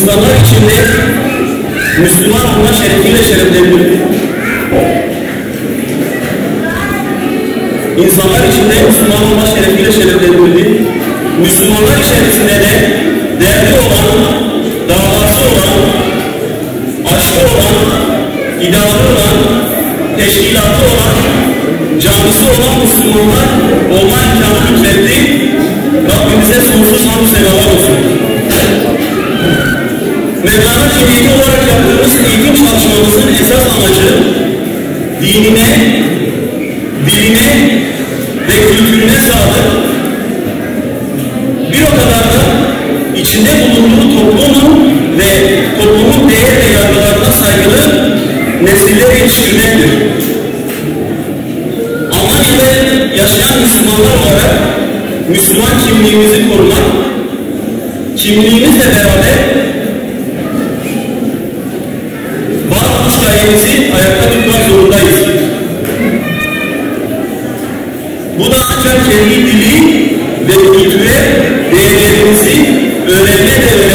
İnsanlar içinde Müslüman olma şerefiyle şereflendirdi. İnsanlar içinde Müslüman olma şerefiyle şereflendirdi. Müslümanlar içerisinde de değerli olan, davası olan, aşkı olan, iddialı olan, teşkilatı olan, camisi olan Müslümanlar Cemiyeti olarak yaptığımız eğitim çalışmamızın esas amacı dinine, diline ve kültürüne sadık bir o kadar da içinde bulunduğu toplumun ve toplumun değer ve yargılarına saygılı nesiller yetiştirmektir. Almanya'da yaşayan Müslümanlar olarak Müslüman kimliğimizi korumak, kimliğimizle beraber da ancak kendi dili ve kültüre değerlerimizi öğrenme ve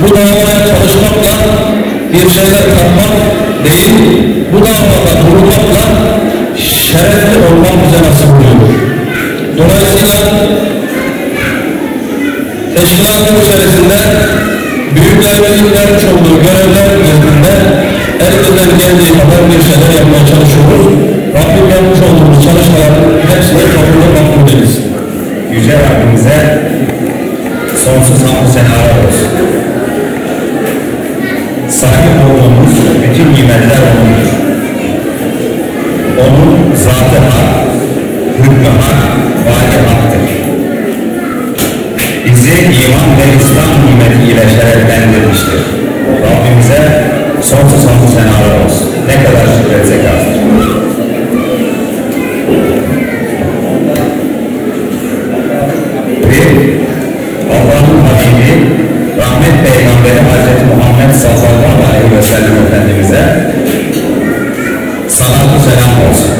Bu davaya çalışmakla bir şeyler katmak değil, bu davada durmakla şerefli olmak bize nasip oluyor. Dolayısıyla teşkilatın içerisinde büyüklerimizin vermiş olduğu görevler üzerinde elimizden geldiği kadar bir şeyler yapmaya çalışıyoruz. Rabbim yapmış olduğumuz çalışmaların hepsini kabulde makbul edilsin. Yüce Rabbimize sonsuz hamdü senalar olsun. Sahip olduğumuz bütün nimetler O'nundur. Onun zatı hak, hükmü hak, vali haktır. Bizi iman ve İslam nimetiyle şereflendirmiştir. Rabbimize sonsuz hamdü senalar olsun. Ne kadar şükretsek azdır. Allah'ın Habibi, rahmet peygamberi Hz. Muhammed sallallahu aleyhi ve sellem Efendimiz'e salatu selam olsun.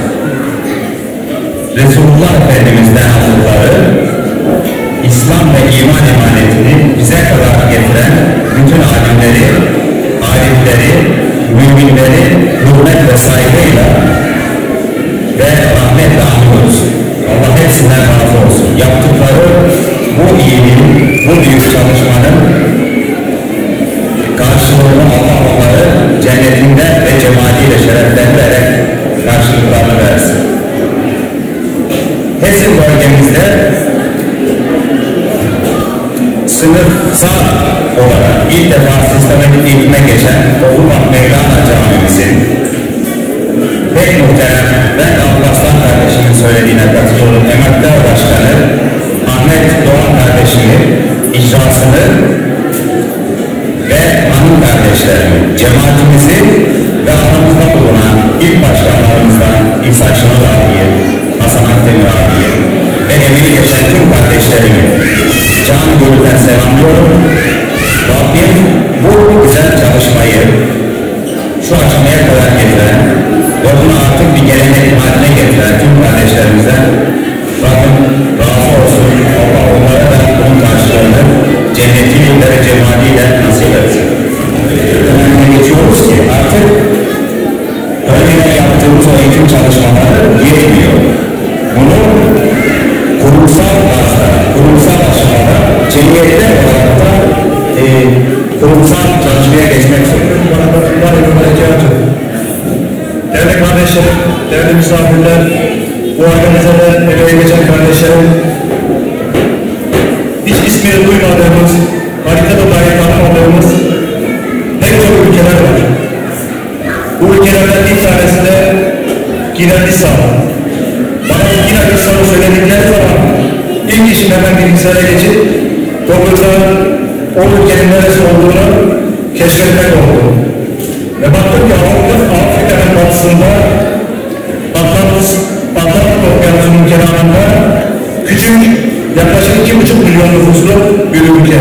Resulullah Efendimiz'den aldıkları İslam ve iman emanetini bize kadar getiren bütün alimleri, alimleri, müminleri hürmet ve saygıyla ve rahmetle anıyoruz. Allah hepsinden razı olsun. Yaptıkları bu iyiliğin, bu büyük çalışmanın karşılığını Allah onları cennetinde ve cemaliyle şereflendirerek karşılıklarını versin. Hezim bölgemizde sınıfsal olarak ilk defa sistematik eğitime geçen Okumak Mevlana Camimizin pek muhterem ben Alparslan kardeşimin söylediğine katılıyorum. Emektar Başkanı Ahmet Doğan kardeşimin icrasını kardeşlerimi, cemaatimizi ve aramızda bulunan ilk başkanlarımızdan İsa Şenol abiye, Hasan Akdemir abiye ve emeği geçen tüm kardeşlerimi can gönülden selamlıyorum. Rabbim bu güzel çalışmayı şu aşamaya kadar getiren ve bunu artık bir gelenek haline getiren tüm kardeşlerimizden Rabbim razı olsun. Allah onlara da bunun karşılığını cennetiyle ve cemaliyle nasip etsin. Yani geçiyoruz ki artık önceden yaptığımız eğitim çalışmaları yetmiyor. Bunu kurumsal bazda, kurumsal aşamada cemiyetler olarak da e, kurumsal çalışmaya geçmek zorunda. Değerli kardeşlerim, değerli misafirler, bu organizede emeği geçen kardeşlerim, hiç ismini duymadığımız, haritada dahi tanımadığımız ülkelerden bir tanesi de Gine-Bissau. Bana Gine-Bissau'u söyledikleri zaman ilk işim hemen bilgisayara geçip Google'da o neresi olduğunu keşfetmek oldu. Ve baktım ki Avrupa, Afrika'nın batısında Atlantis, Atlantik Okyanusu'nun kenarında küçük yaklaşık iki buçuk milyon nüfuslu bir ülke.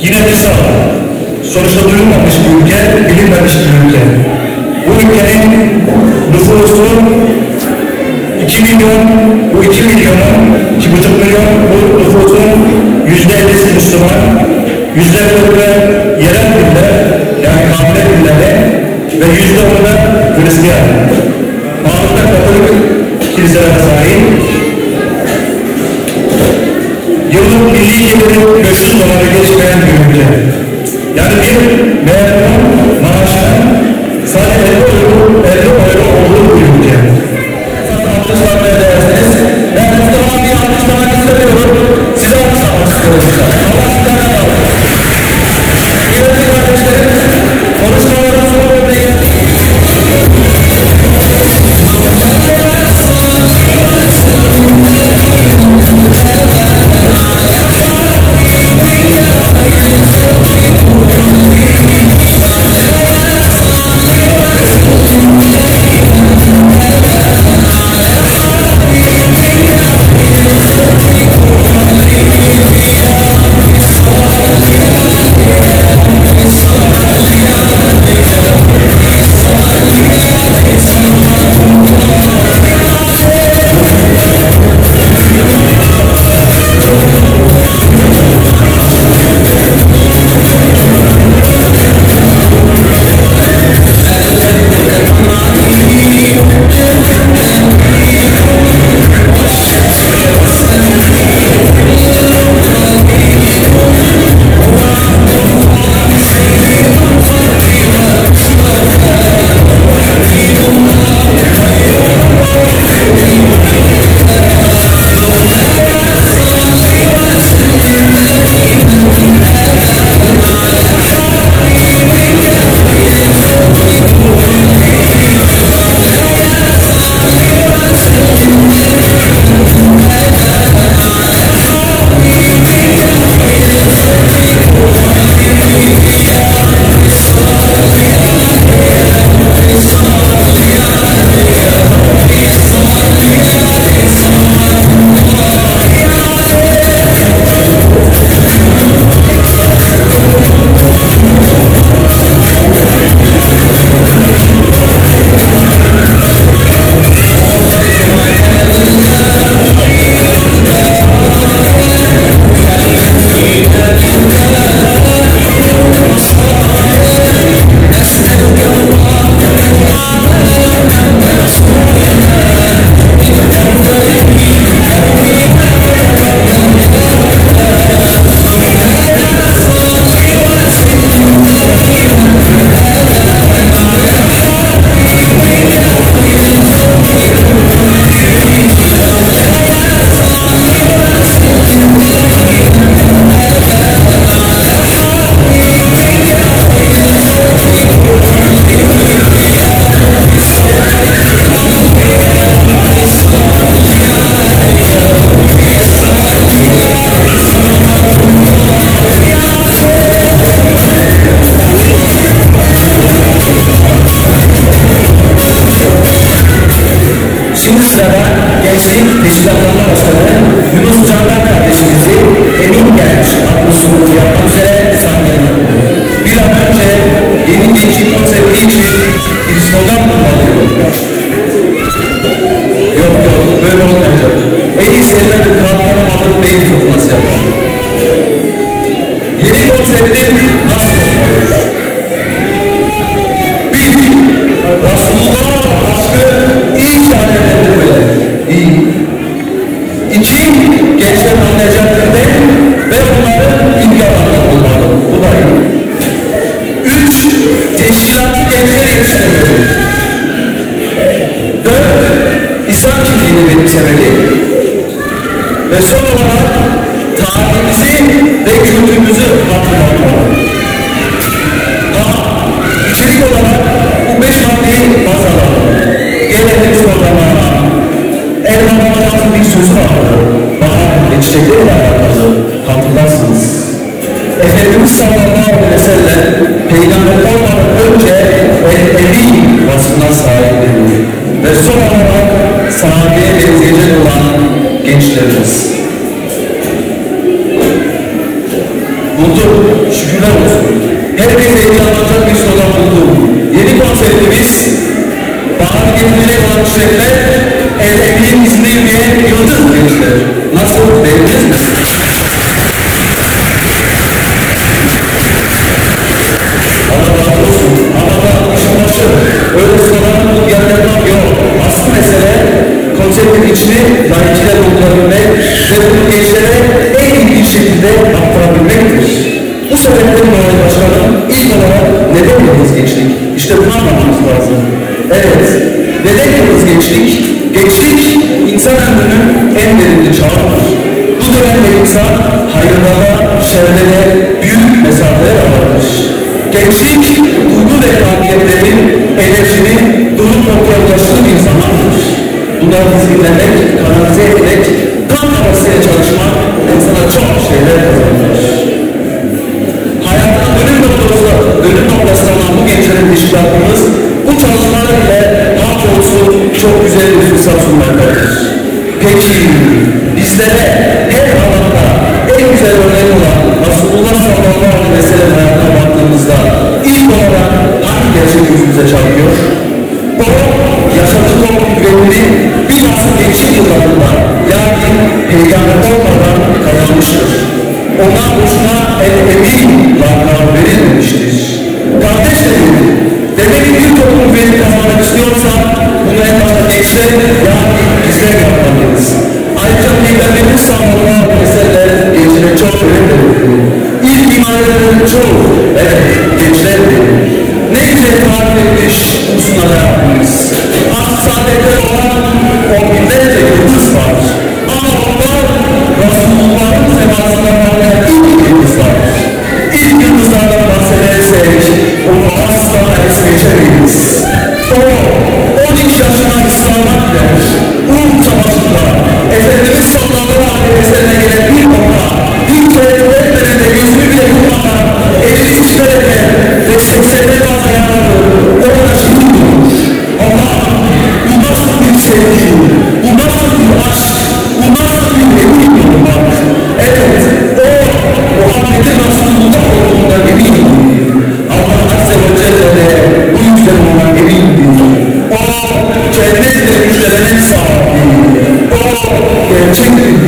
Yine Bissau, sonuçta duyulmamış bir ülke, bilinmemiş bir ülke. Bu ülkenin nüfusu 2 milyon, bu 2 milyonun, 2,5 milyon bu nüfusun %50'si Müslüman, %40'ı yerel diller, yani hamile dilleri ve %10'u da Hristiyan. Ağırlıkta Katolik kiliselere sahip. Yıllık milli gelirin 500 dolara geçmeyen bir ülke. Yani bir memur maaşına sadece 50 euro, 50 euro olduğu bir ülke. that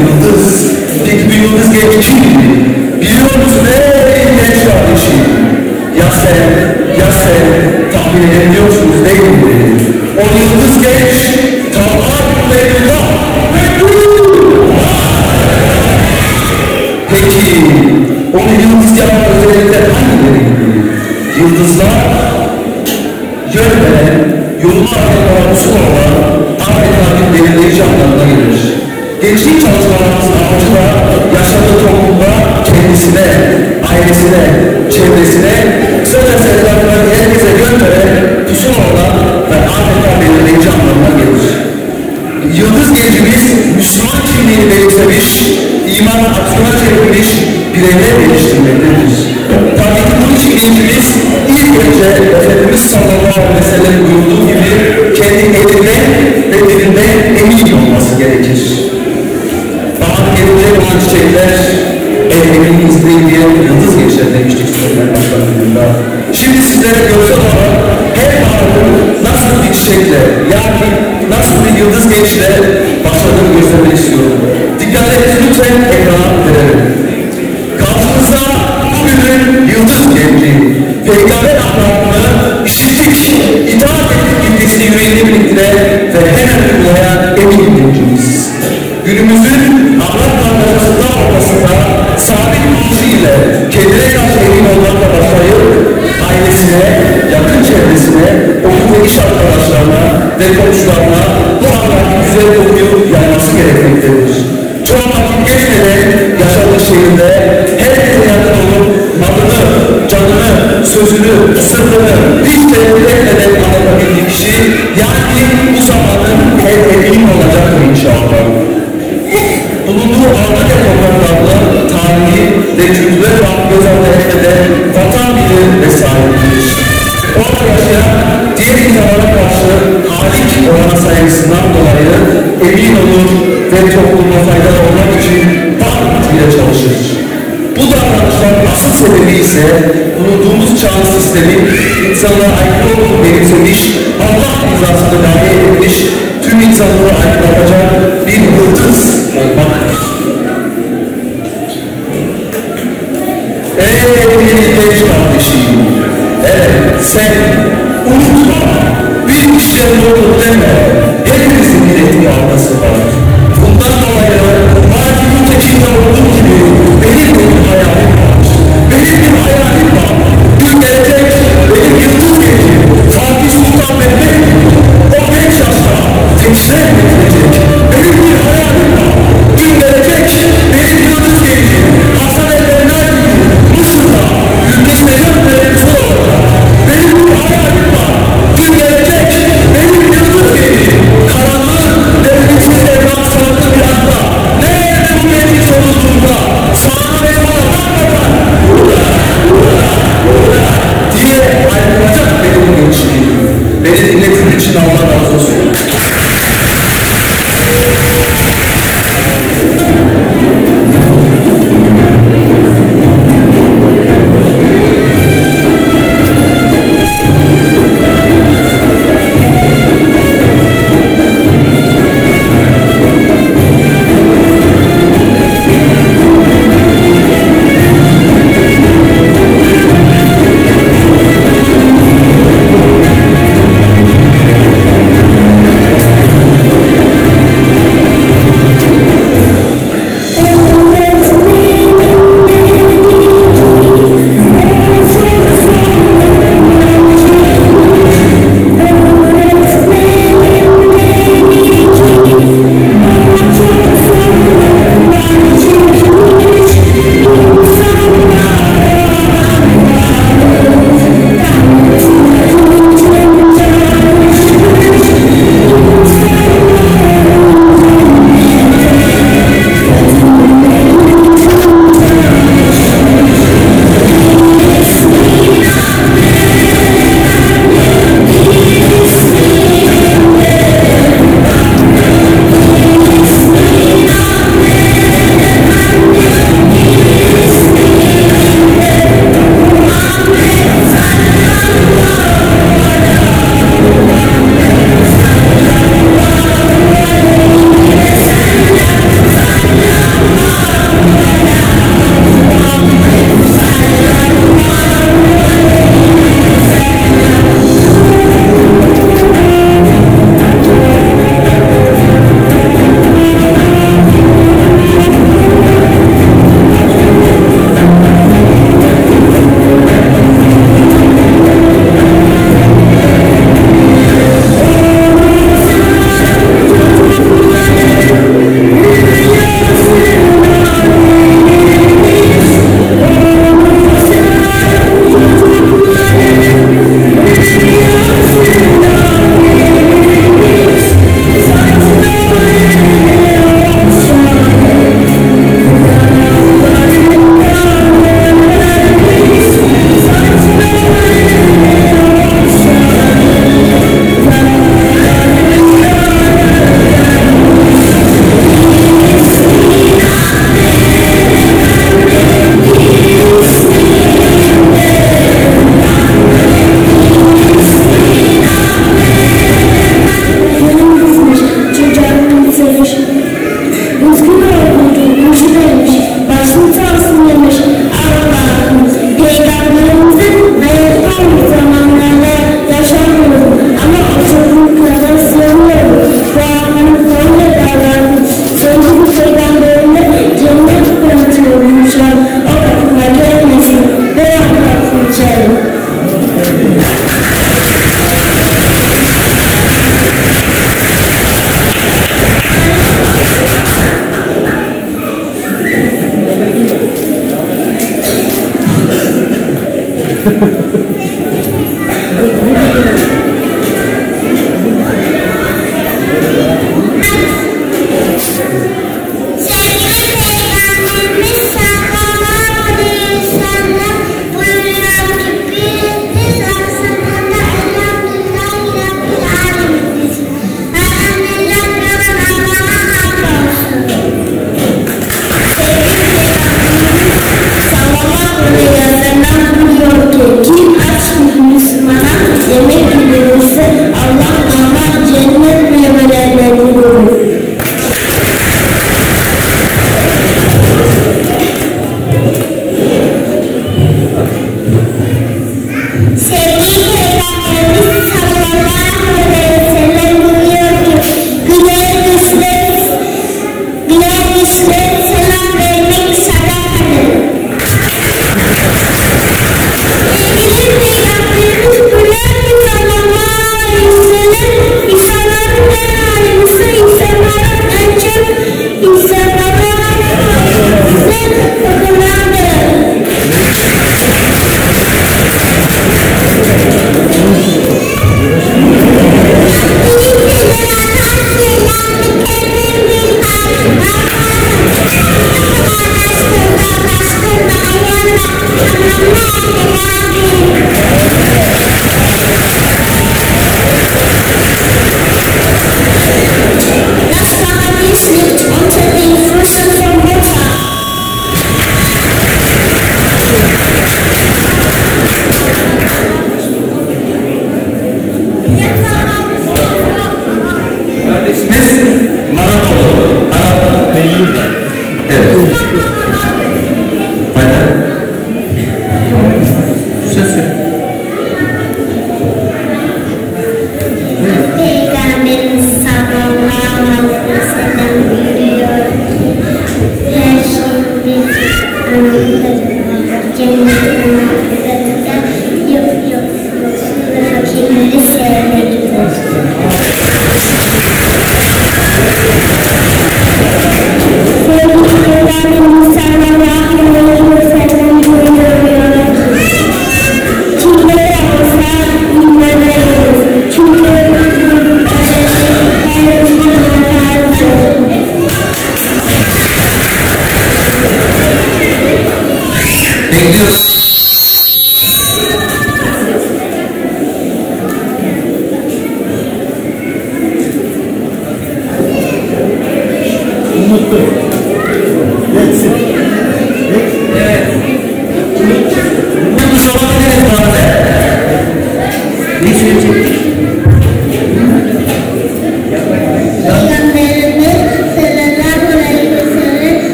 yıldız. Peki bir yıldız genç kimdi? Biliyor musun ey genç kardeşim? Ya sen, ya sen tahmin edebiliyorsunuz değil mi? O yıldız genç, Talha Beyullah. Peki, onu yıldız yapan özellikler hangileriydi? Yıldızlar, yön veren, yolun usul olan adeta bir belirleyici anlamına gelir. Gençlik çalışmalarımızın amacı yaşadığı toplumda kendisine, ailesine, çevresine, kısaca etrafındaki herkese yön veren pusul olan ve adeta belirleyici anlamına gelir. Yıldız gencimiz Müslüman kimliğini benimsemiş, imanı aklına çevirmiş bireyler geliştirmektedir. Tabii ki bunun için gencimiz ilk önce Efendimiz sallallahu aleyhi ve sellem buyurduğu gibi kendi elinden ve dilinden emin olması gerekir. Çiçekler izleyin diye yıldız gençler demiştik söyleyen başlarında. Şimdi sizlere görsel olarak her baharın nasıl bir çiçekle yani nasıl bir yıldız gençle başladığını göstermek istiyorum. Dikkatlerinizi lütfen ekrana verelim. Karşınızda bugünün yıldız genci, peygamber ahlakını işittik, itaat ettik ilgisini yüreğine biriktiren ve hemen uygulayan emin gencimiz. Günümüzün ahlak kargaşasından ortasında sabit duruşu ile kendine karşı emin olmakla başlayıp ailesine, yakın çevresine, okul ve iş arkadaşlarına ve komşularına bu ahlaki güzel kokuyu yayması gerekmektedir. Çoğu vakit geçmeden yaşadığı şehirde herkese yakın olup malını, canını, sözünü, sırrını hiç tereddüt etmeden anlatabildiği kişi yani emin olur ve topluma faydalı olmak için var gücüyle çalışır. Bu davranışların asıl sebebi ise bulunduğumuz çağın sistemi insanlara aykırı olduğunu benimsemiş, Allah rızasını dahi etmiş, tüm insanlığı aydınlatacak bir yıldız olmaktır. Ey genç kardeşim, evet sen unutma, bir kişiye doğru deme, hepimizin bir etki